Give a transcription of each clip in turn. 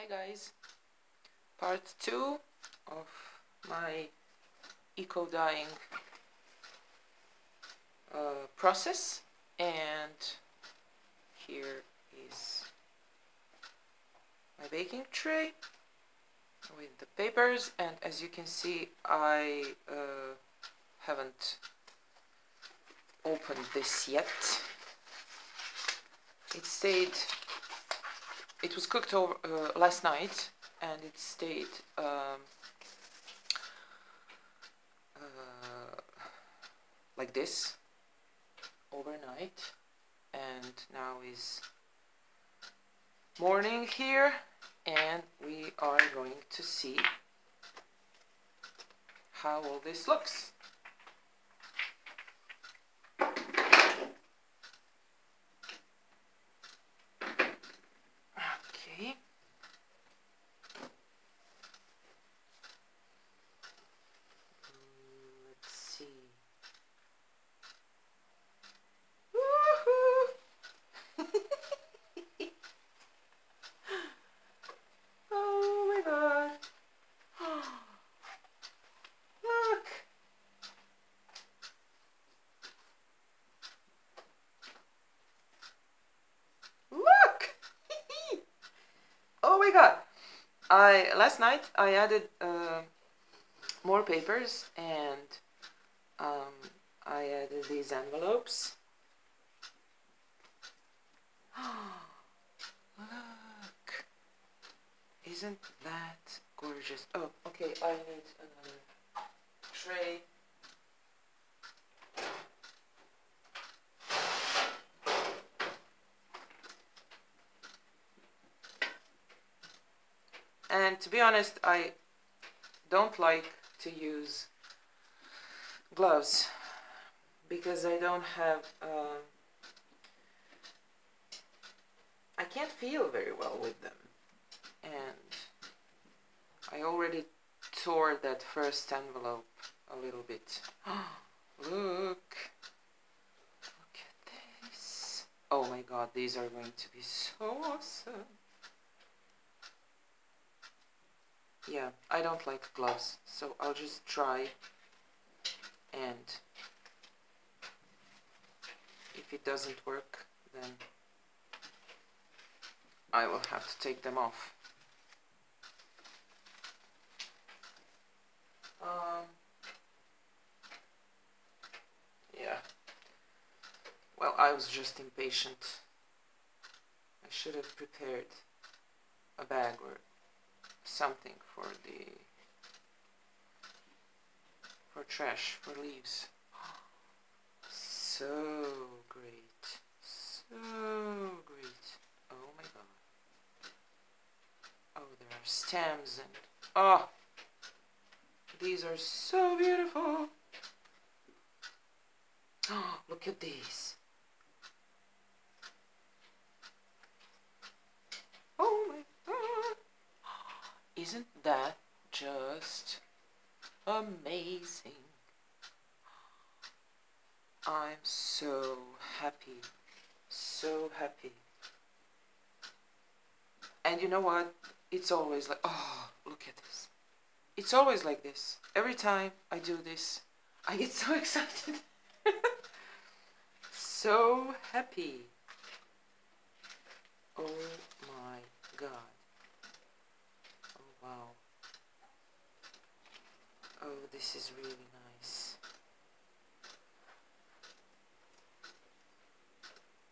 Hi guys, part two of my eco dyeing uh, process and here is my baking tray with the papers and as you can see I uh, haven't opened this yet. It stayed it was cooked over uh, last night and it stayed um, uh, like this overnight and now is morning here and we are going to see how all this looks. Okay. Mm, Let's see. Woohoo! oh my god. Look. Look. oh my god. I last night I added uh, more papers and um, I added these envelopes. Look, isn't that gorgeous? Oh, okay, I need another tray. And to be honest, I don't like to use gloves because I don't have. Um, I can't feel very well with them, and I already tore that first envelope a little bit. Look, look at this! Oh my God, these are going to be so awesome. Yeah, I don't like gloves, so I'll just try and if it doesn't work, then I will have to take them off. Um, yeah. Well, I was just impatient. I should have prepared a bag or something for the for trash for leaves. So great so great. Oh my god. Oh there are stems and oh these are so beautiful. Oh look at these oh my god isn't that just amazing? I'm so happy, so happy. And you know what? It's always like, oh, look at this. It's always like this. Every time I do this, I get so excited. so happy. Oh my god. Oh wow. Oh, this is really nice.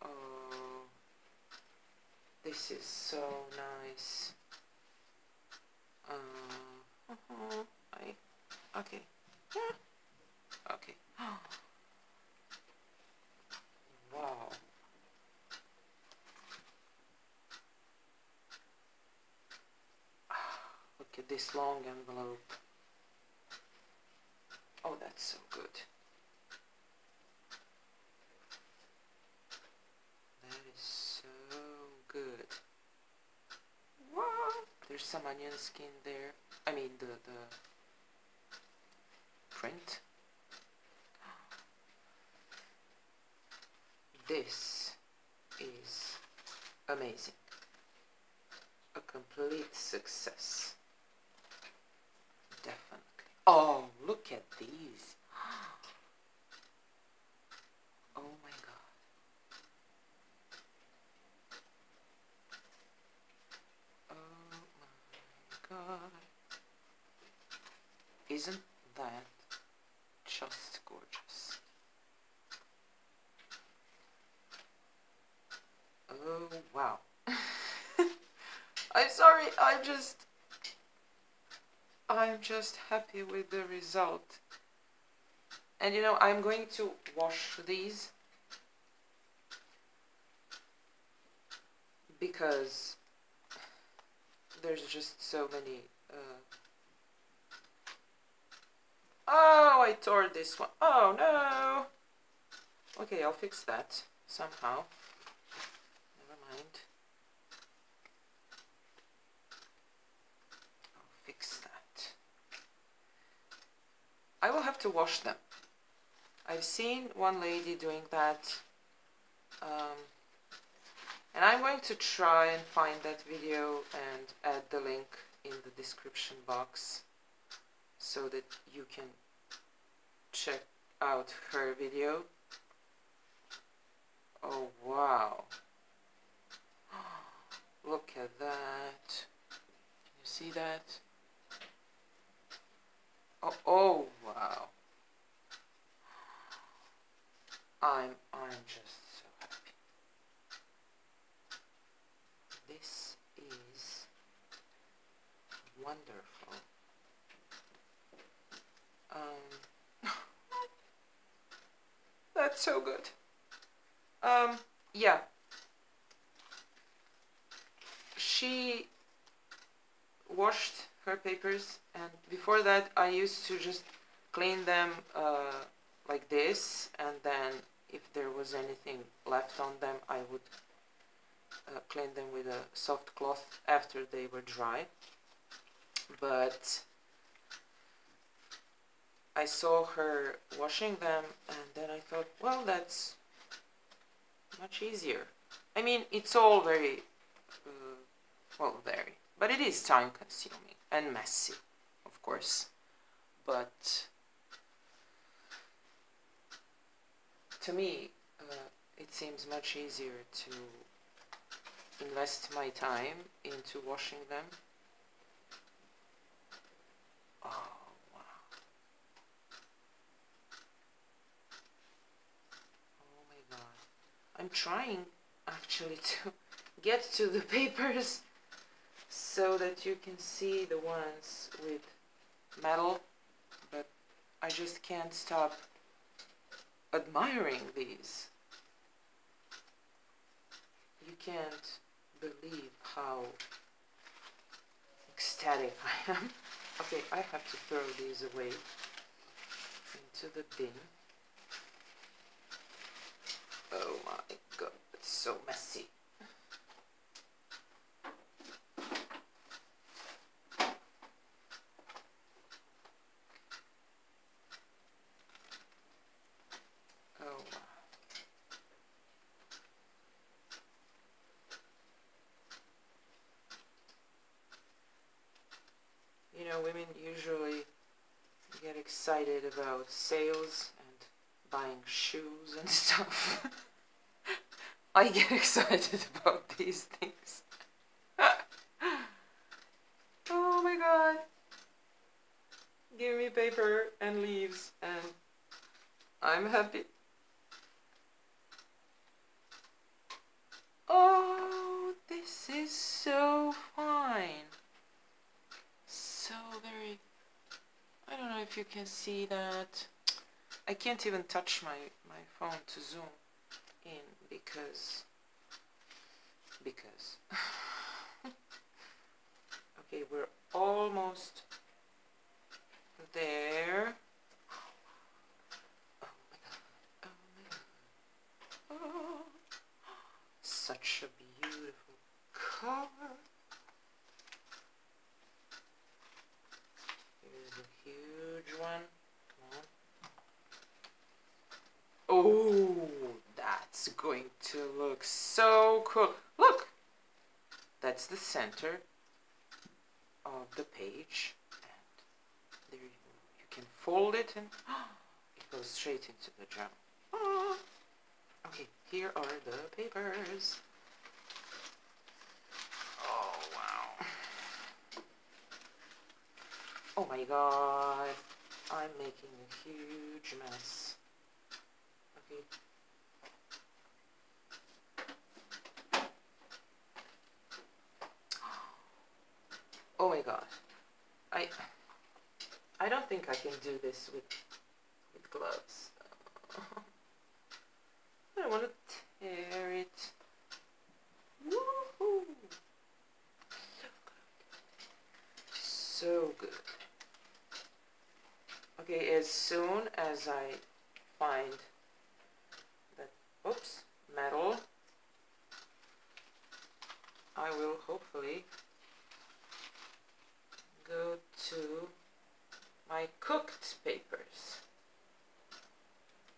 Oh, this is so nice. Uh, uh-huh, I, okay. Yeah. Okay. wow. Look at this long envelope. Oh, that's so good. That is so good. What? There's some onion skin there. I mean the the print. This is amazing. a complete success. Definitely. Oh, look at these. Oh my god. Oh my god. Isn't that just gorgeous? Oh wow. I'm sorry, I'm just I'm just happy with the result. And you know, I'm going to wash these because there's just so many uh... Oh, I tore this one. Oh no. Okay, I'll fix that somehow. Never mind. I'll fix that. I will have to wash them. I've seen one lady doing that. Um, and I'm going to try and find that video and add the link in the description box so that you can check out her video. Oh wow. Look at that. Can you see that? Oh, oh wow. I'm I'm just so happy. This is wonderful. Um That's so good. Um yeah. She washed her papers and before that I used to just clean them uh, like this and then if there was anything left on them I would uh, clean them with a soft cloth after they were dry. But I saw her washing them and then I thought well that's much easier. I mean it's all very uh, well very but it is time consuming and messy of course but to me, uh, it seems much easier to invest my time into washing them. Oh, wow. Oh my god. I'm trying actually to get to the papers so that you can see the ones with metal, but I just can't stop admiring these. You can't believe how ecstatic I am. Okay, I have to throw these away into the bin. Oh my god, it's so messy. Oh. You know, women usually get excited about sales and buying shoes and stuff. I get excited about these things. oh my god. Give me paper and leaves and I'm happy. Oh, this is so fine. So very... I don't know if you can see that. I can't even touch my, my phone to zoom in because... Because... okay, we're almost there. Oh my god. Oh my god. Oh. Such a beautiful color. Here's a huge one. Come on. Oh, that's going to look so cool. Look! That's the center of the page and there you, you can fold it and it goes straight into the journal. Ah. Okay, here are the papers. Oh wow. Oh my god. I'm making a huge mess. Okay. Oh my god. I I don't think I can do this with with gloves. I don't want to tear it. Woohoo! So good. Okay, as soon as I find that, oops, metal, I will hopefully to my cooked papers.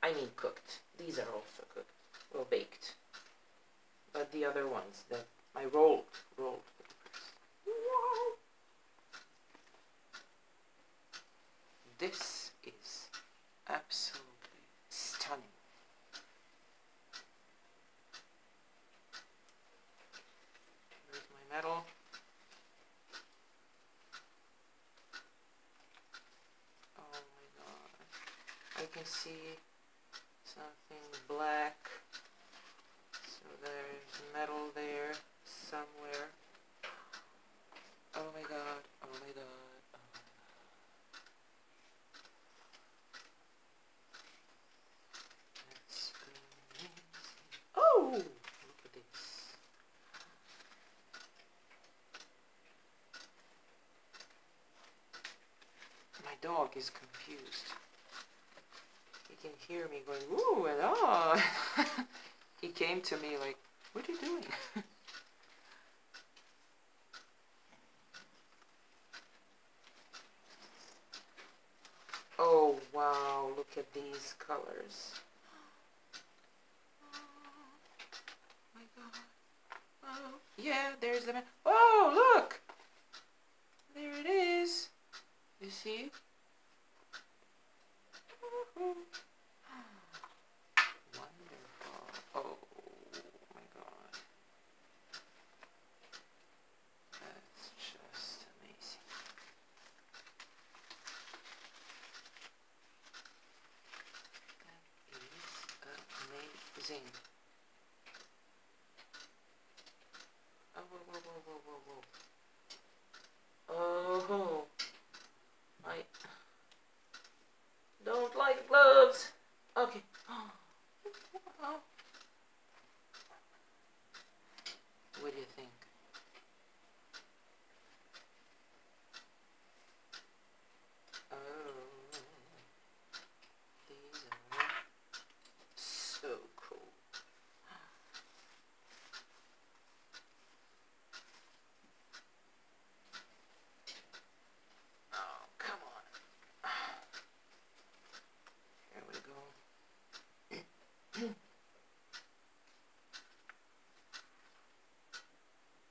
I mean cooked. These are also cooked. Well, baked. But the other ones, that my rolled, rolled papers. Wow. This is absolutely stunning. Here's my metal. Oh my god. I can see something black. So there's metal there somewhere. Oh my god. Oh my god. Oh my god. That's amazing. Oh! Look at this. My dog is confused. He can hear me going, ooh and he came to me like, what are you doing? oh wow, look at these colors. my god. Oh, yeah, there's the man. Oh, look! There it is. You see? Woohoo. Wonderful. Oh my god. That's just amazing. That is amazing. Oh, whoa, whoa, whoa, whoa, whoa, whoa. Oh, I don't like gloves. Okay. What do you think? Oh, these are so cool. Oh, come on. Here we go.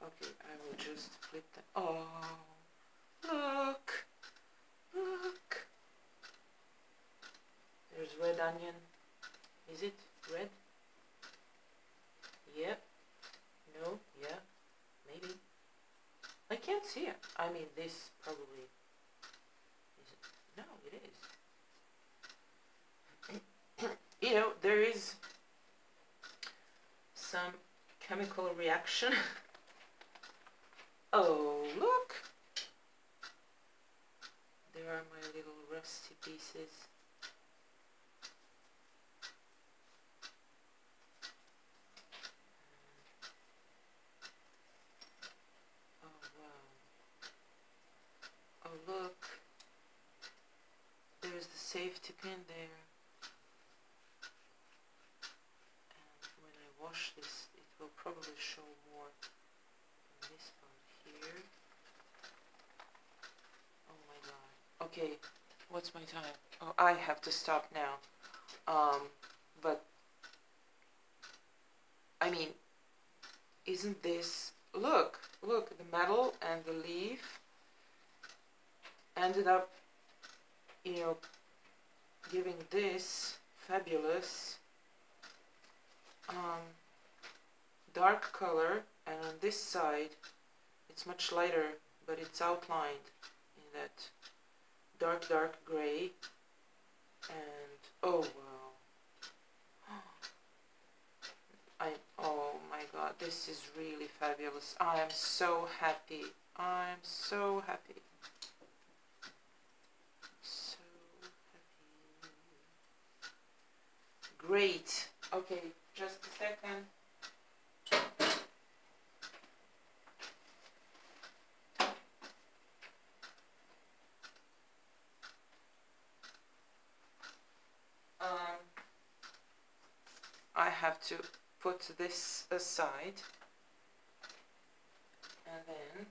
okay, I will just flip that. Oh, look. Look. There's red onion. Is it red? Yeah. No, yeah. Maybe. I can't see it. I mean, this probably is? No, it is. you know, there is some chemical reaction. oh, look! There are my little rusty pieces. Oh, wow. Oh, look. There's the safety pin there. And when I wash this, it will probably show more in this part here. Oh my god. Okay, what's my time? Oh, I have to stop now. Um, but, I mean, isn't this look, look, the metal and the leaf ended up, you know, giving this fabulous um, dark color and on this side it's much lighter but it's outlined in that dark dark gray. And oh wow. I oh my god this is really fabulous. I am so happy. I'm so happy so happy great. Okay just a second. Um, I have to put this aside. And then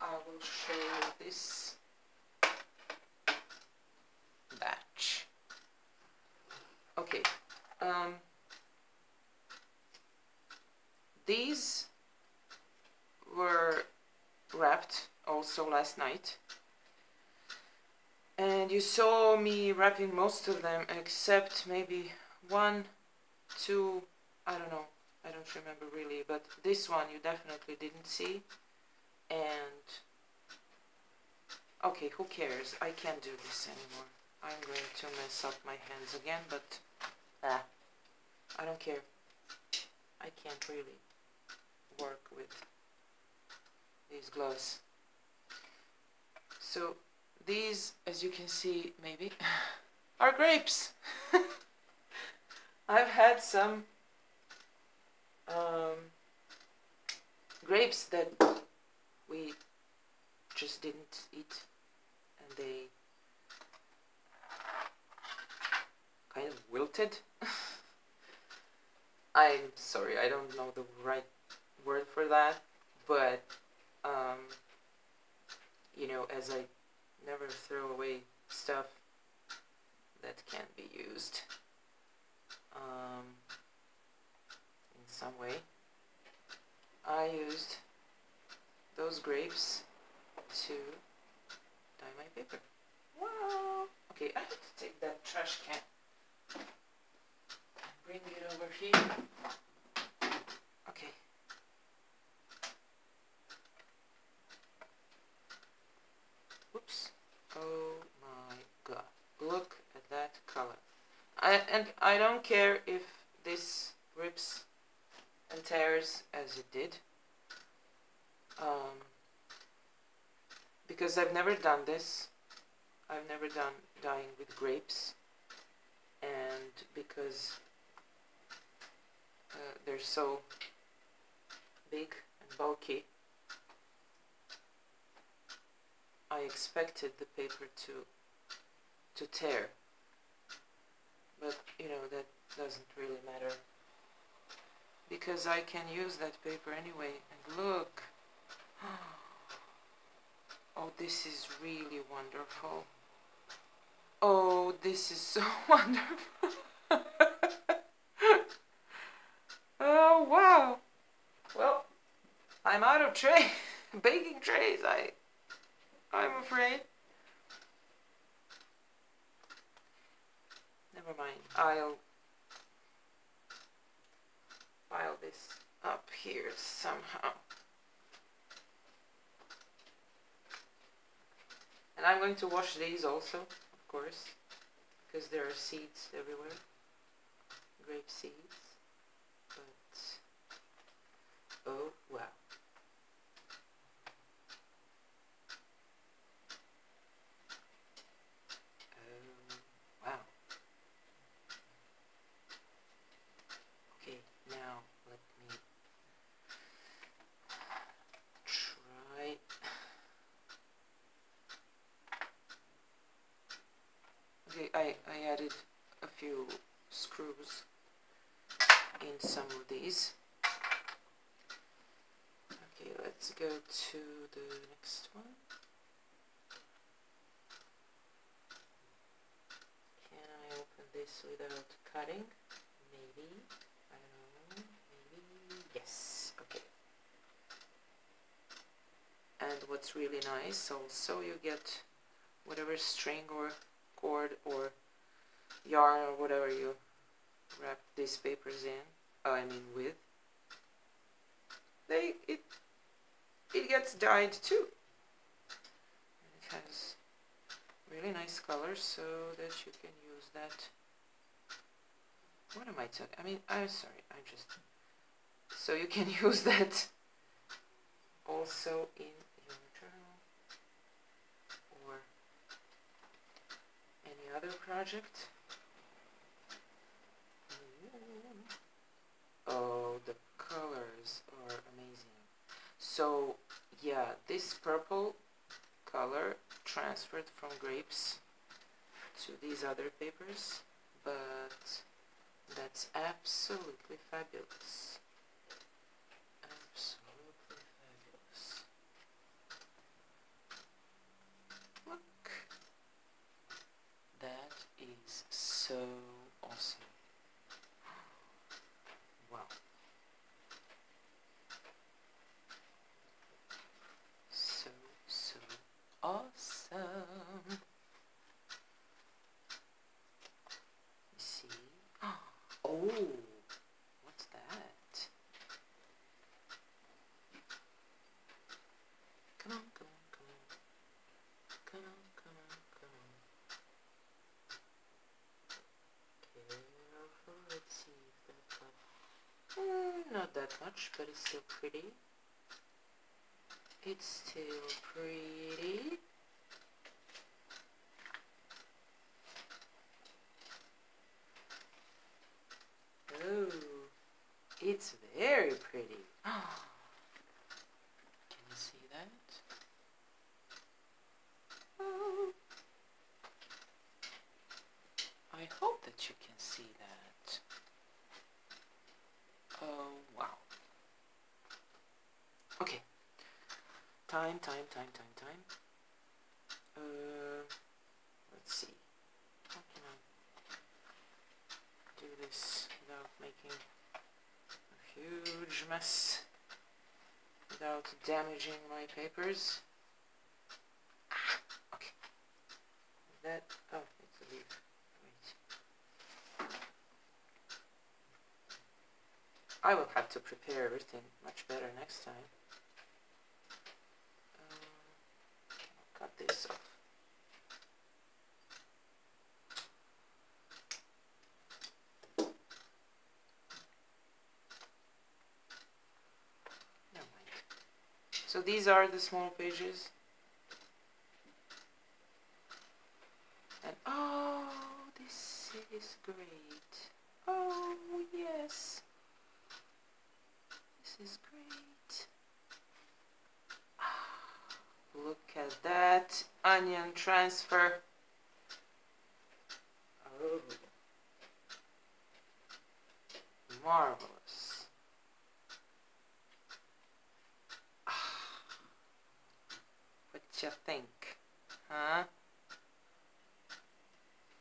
I will show you this batch. Okay, um, these were wrapped last night and you saw me wrapping most of them except maybe one, two, I don't know, I don't remember really, but this one you definitely didn't see and okay, who cares, I can't do this anymore. I'm going to mess up my hands again, but ah, I don't care. I can't really work with these gloves. So these, as you can see, maybe, are grapes. I've had some um, grapes that we just didn't eat and they kind of wilted. I'm sorry, I don't know the right word for that, but um, you know, as I never throw away stuff that can't be used um, in some way. I used those grapes to dye my paper. Wow! Okay, I have to take that trash can and bring it over here. Okay. Oops. Oh my god. Look at that color. I, don't care if this rips and tears as it did. Um, because I've never done this. I've never done dyeing with grapes. And because uh, they're so big and bulky, I expected the paper to to tear. But you know that doesn't really matter. Because I can use that paper anyway and look. Oh this is really wonderful. Oh this is so wonderful. Oh wow. Well I'm out of tray baking trays. I I'm afraid. Never mind. I'll file this up here somehow. And I'm going to wash these also, of course, because there are seeds everywhere. Grape seeds. But, oh wow. without cutting? Maybe. I don't know. Maybe. Yes. Okay. And what's really nice also you get whatever string or cord or yarn or whatever you wrap these papers in, uh, I mean with, they it it gets dyed too. And it has really nice colors so that you can use that what am I talking I mean I'm sorry I'm just so you can use that also in your journal or any other project. Oh the colors are amazing. So yeah this purple color transferred from grapes to these other papers but that's absolutely fabulous. Absolutely fabulous. Look. That is so awesome wow so so awesome you see oh what's that come on come on come on come on come on come on careful let's see if that got Mm, not that much, but it's still pretty. It's still pretty. Oh, it's very pretty. Can you see that? Oh. I hope that you can see that. Oh, wow. Okay. Time, time, time, time, time. Uh, let's see. How can I do this without making a huge mess? Without damaging my papers? Okay. That, oh, it's a leaf. Wait. I will have to prepare everything much better next time. Um, I'll cut this off. Never mind. So these are the small pages. And oh, this is great. Oh, yes. This is great. Ah, Look at that onion transfer. Oh. Marvelous. Ah. What you think? Huh?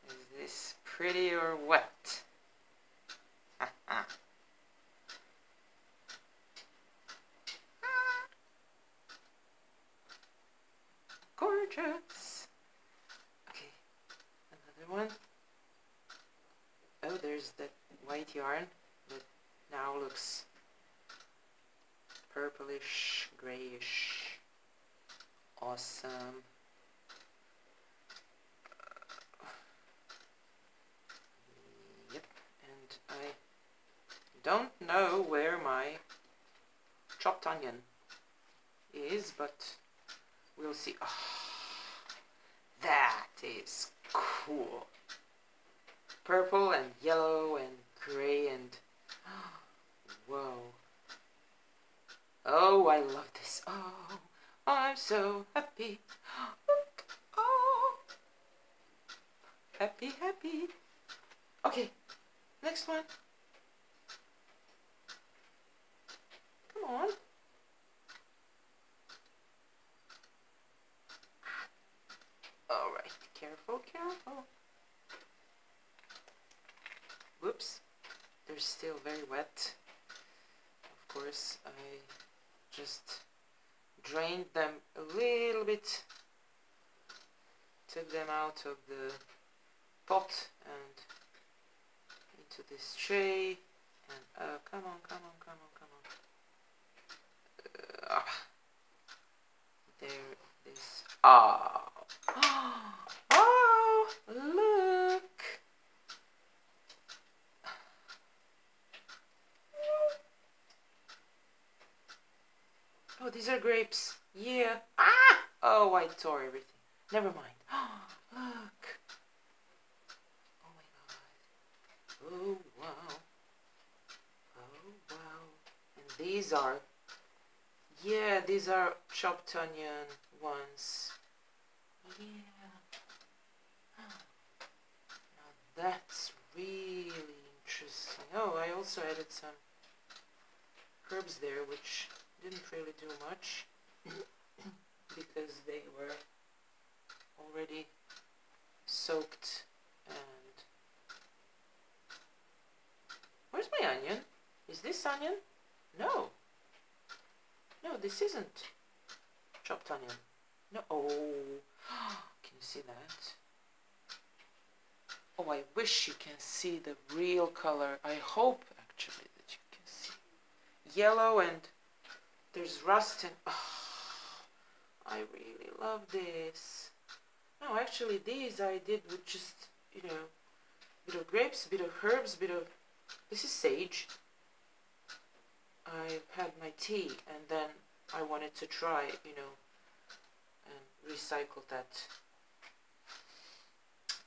Is this pretty or what? Gorgeous. Okay, another one. Oh, there's that white yarn that now looks purplish, grayish. Awesome. Yep, and I don't know where my chopped onion is, but we'll see. Oh, that is cool. Purple and yellow and gray and whoa. Oh, I love this. Oh, I'm so happy. Oh, happy, happy. Okay, next one. Come on. All right, careful, careful. Whoops, they're still very wet. Of course, I just drained them a little bit, took them out of the pot and into this tray and uh, come on, come on, come on, come on. Uh. There, this. Ah. Oh, look. Oh, these are grapes. Yeah. Ah! Oh, I tore everything. Never mind. look. Oh my god. Oh, wow. Oh, wow. And these are, yeah, these are chopped onion ones. Yeah. Now that's really interesting. Oh, I also added some herbs there, which didn't really do much because they were already soaked and where's my onion? Is this onion? No. No, this isn't chopped onion. No. Oh, can you see that? Oh, I wish you can see the real color. I hope actually that you can see yellow and there's rust and oh, I really love this. No, actually these I did with just, you know, bit of grapes, bit of herbs, bit of, this is sage. I had my tea and then I wanted to try, you know, and recycle that,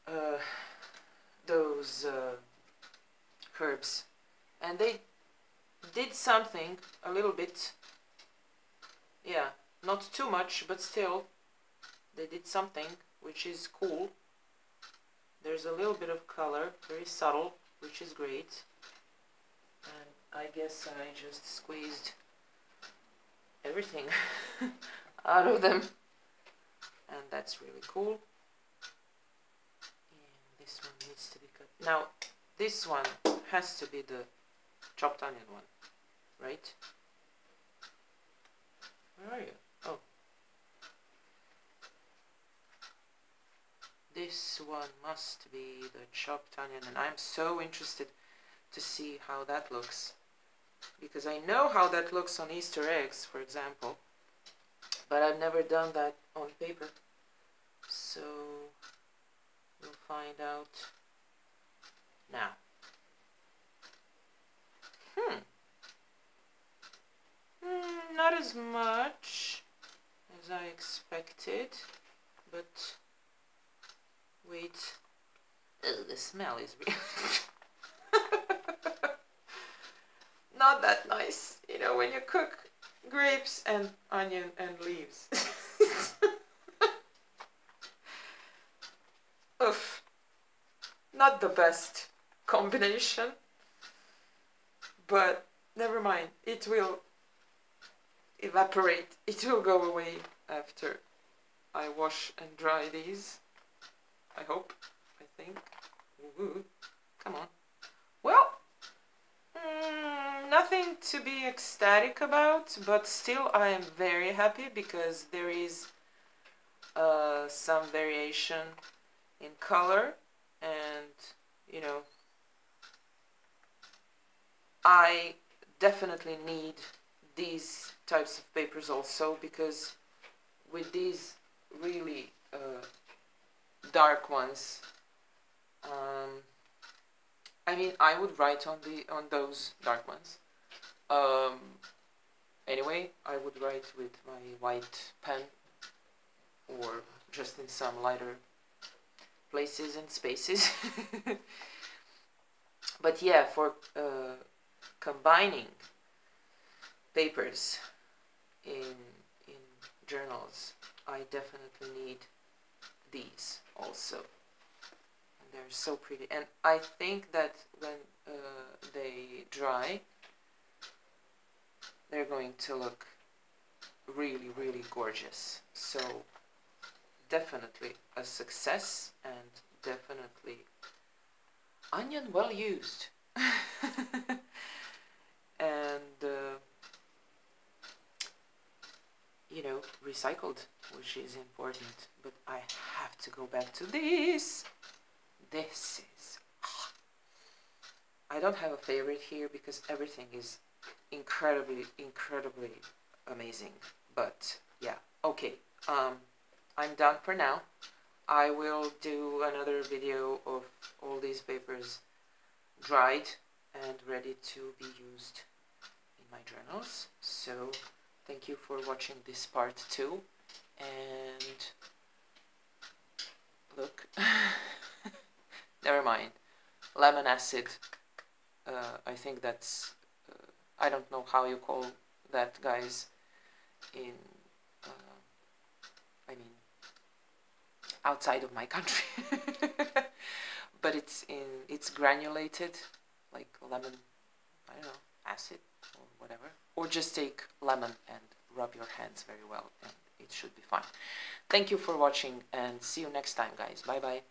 uh, those uh, herbs. And they did something a little bit yeah not too much but still they did something which is cool. There's a little bit of color very subtle which is great. And I guess I just squeezed everything out of them. And that's really cool. And this one needs to be cut. Now this one has to be the chopped onion one right where are you? Oh. This one must be the chopped onion and I'm so interested to see how that looks. Because I know how that looks on Easter eggs, for example. But I've never done that on paper. So we'll find out now. Hmm. Mm, not as much as I expected, but wait. Ugh, the smell is really not that nice. You know, when you cook grapes and onion and leaves. Oof. Not the best combination. But never mind. It will evaporate. It will go away after I wash and dry these. I hope. I think. Ooh, come on. Well, mm, nothing to be ecstatic about, but still I am very happy because there is uh, some variation in color and, you know, I definitely need these types of papers also because with these really uh, dark ones um, I mean I would write on the on those dark ones. Um, anyway I would write with my white pen or just in some lighter places and spaces. But yeah for uh, combining papers in in journals I definitely need these also. And they're so pretty. And I think that when uh, they dry they're going to look really really gorgeous. So definitely a success and definitely onion well used and uh, you know, recycled, which is important. But I have to go back to this. This is. I don't have a favorite here because everything is incredibly, incredibly amazing. But yeah, okay. Um, I'm done for now. I will do another video of all these papers dried and ready to be used in my journals. So thank you for watching this part too. And look, never mind. Lemon acid. Uh, I think that's. Uh, I don't know how you call that, guys. In. Uh, I mean, outside of my country. but it's in it's granulated like lemon I don't know acid or whatever or just take lemon and rub your hands very well and it should be fine. Thank you for watching and see you next time guys. Bye bye